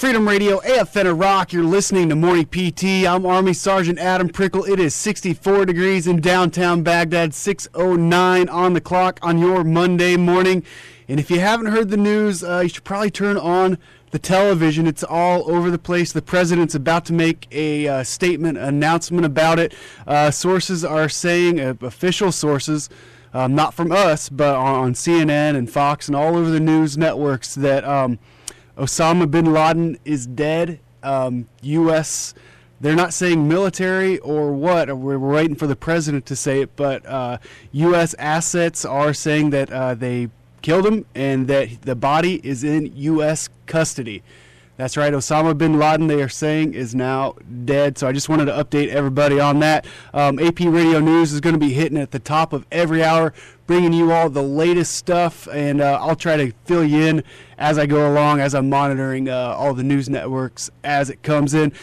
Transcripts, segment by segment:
Freedom Radio, AFN Iraq. You're listening to Morning PT. I'm Army Sergeant Adam Prickel. It is 64 degrees in downtown Baghdad, 6:09 on the clock on your Monday morning. And if you haven't heard the news, uh, you should probably turn on the television. It's all over the place. The president's about to make a uh, statement, announcement about it. Uh, sources are saying, uh, official sources, um, not from us, but on, CNN and Fox and all over the news networks, that um, Osama bin Laden is dead. Um, U.S. They're not saying military or what. We're waiting for the president to say it, but uh, U.S. assets are saying that uh, they killed him and that the body is in U.S. custody. That's right, Osama bin Laden, they are saying, is now dead. So I just wanted to update everybody on that. Um, AP Radio News is going to be hitting at the top of every hour, bringing you all the latest stuff, and uh, I'll try to fill you in as I go along, as I'm monitoring uh, all the news networks as it comes in.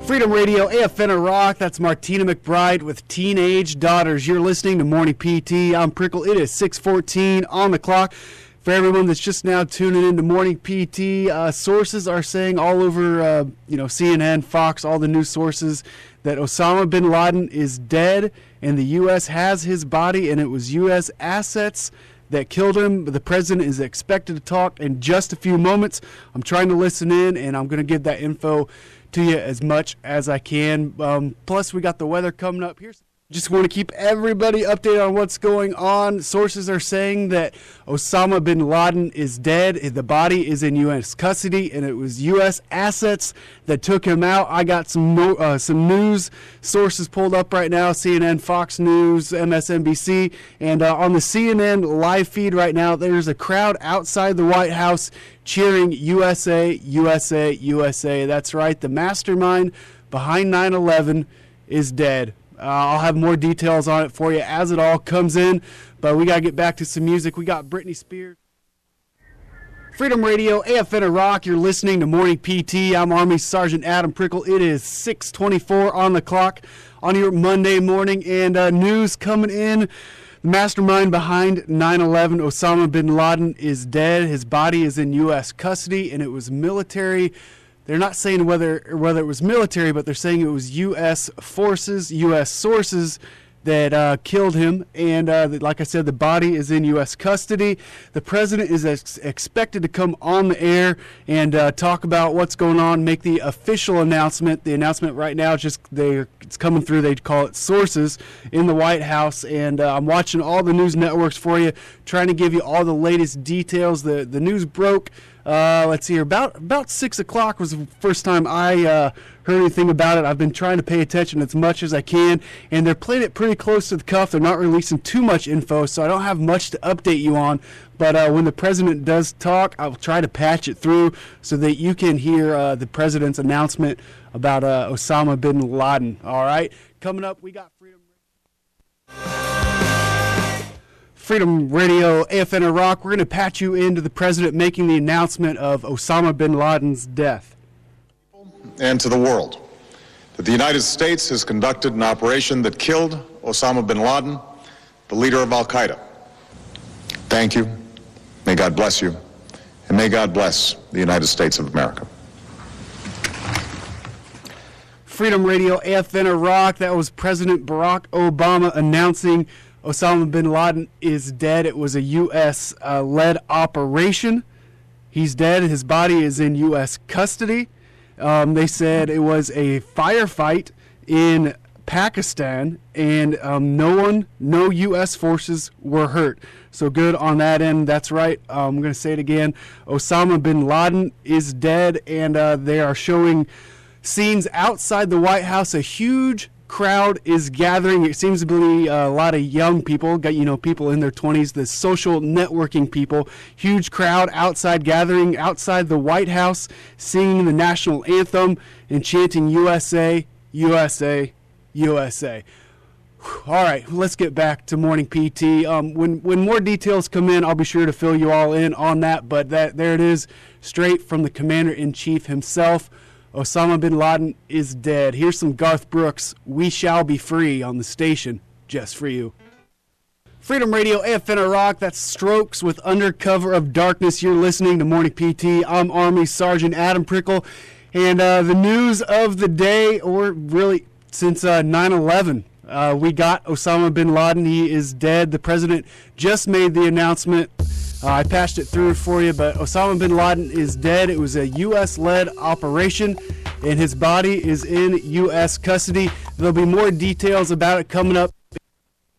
Freedom Radio, AFN Iraq. That's Martina McBride with Teenage Daughters. You're listening to Morning PT. I'm Prickel. It is 614 on the clock. For everyone that's just now tuning in to Morning PT, uh, sources are saying all over, uh, you know, CNN, Fox, all the news sources, that Osama bin Laden is dead and the U.S. has his body and it was U.S. assets that killed him. The president is expected to talk in just a few moments. I'm trying to listen in and I'm going to give that info to you as much as I can. Um, plus, we got the weather coming up. Here's just want to keep everybody updated on what's going on. Sources are saying that Osama bin Laden is dead. The body is in U.S. custody, and it was U.S. assets that took him out. I got some uh, some news sources pulled up right now: CNN, Fox News, MSNBC, and uh, on the CNN live feed right now, there's a crowd outside the White House cheering USA, USA, USA. That's right. The mastermind behind 9/11 is dead. Uh, I'll have more details on it for you as it all comes in. But we got to get back to some music. We got Britney Spears. Freedom Radio, AFN Iraq. You're listening to Morning PT. I'm Army Sergeant Adam Prickel. It is 6:24 on the clock on your Monday morning, and uh, news coming in. The mastermind behind 9/11, Osama bin Laden, is dead. His body is in U.S. custody, and it was military they're not saying whether whether it was military, but they're saying it was U.S. forces, U.S. sources that uh, killed him. And uh, like I said, the body is in U.S. custody. The president is ex- expected to come on the air and uh, talk about what's going on, make the official announcement. The announcement right now just they it's coming through. They call it sources in the White House, and uh, I'm watching all the news networks for you, trying to give you all the latest details. The the news broke. Uh, let's see here. About about six o'clock was the first time I uh, heard anything about it. I've been trying to pay attention as much as I can, and they're playing it pretty close to the cuff. They're not releasing too much info, so I don't have much to update you on. But uh, when the president does talk, I'll try to patch it through so that you can hear uh, the president's announcement about uh, Osama bin Laden. All right, coming up, we got freedom. Freedom Radio, AFN Iraq. We're going to patch you into the president making the announcement of Osama bin Laden's death. And to the world that the United States has conducted an operation that killed Osama bin Laden, the leader of Al Qaeda. Thank you. May God bless you. And may God bless the United States of America. Freedom Radio, AFN Iraq. That was President Barack Obama announcing Osama bin Laden is dead. It was a U.S. Uh, led operation. He's dead. His body is in U.S. custody. Um, they said it was a firefight in Pakistan, and um, no one, no U.S. forces were hurt. So good on that end. That's right. Um, I'm going to say it again. Osama bin Laden is dead, and uh, they are showing scenes outside the White House. A huge crowd is gathering. It seems to be uh, a lot of young people, got you know people in their 20s, the social networking people. Huge crowd outside gathering outside the White House, singing the national anthem and chanting USA, USA, USA. All right, let's get back to morning PT. Um, when when more details come in, I'll be sure to fill you all in on that. But that there it is, straight from the commander in chief himself. Osama bin Laden is dead. Here's some Garth Brooks, We Shall Be Free on the station, just for you. Freedom Radio, AFN Iraq. That's Strokes with Undercover of Darkness. You're listening to Morning PT. I'm Army Sergeant Adam Prickel. And uh, the news of the day, or really since uh, 9 11, uh, we got Osama bin Laden. He is dead. The president just made the announcement. Uh, I patched it through for you, but Osama bin Laden is dead. It was a U.S. led operation, and his body is in U.S. custody. There'll be more details about it coming up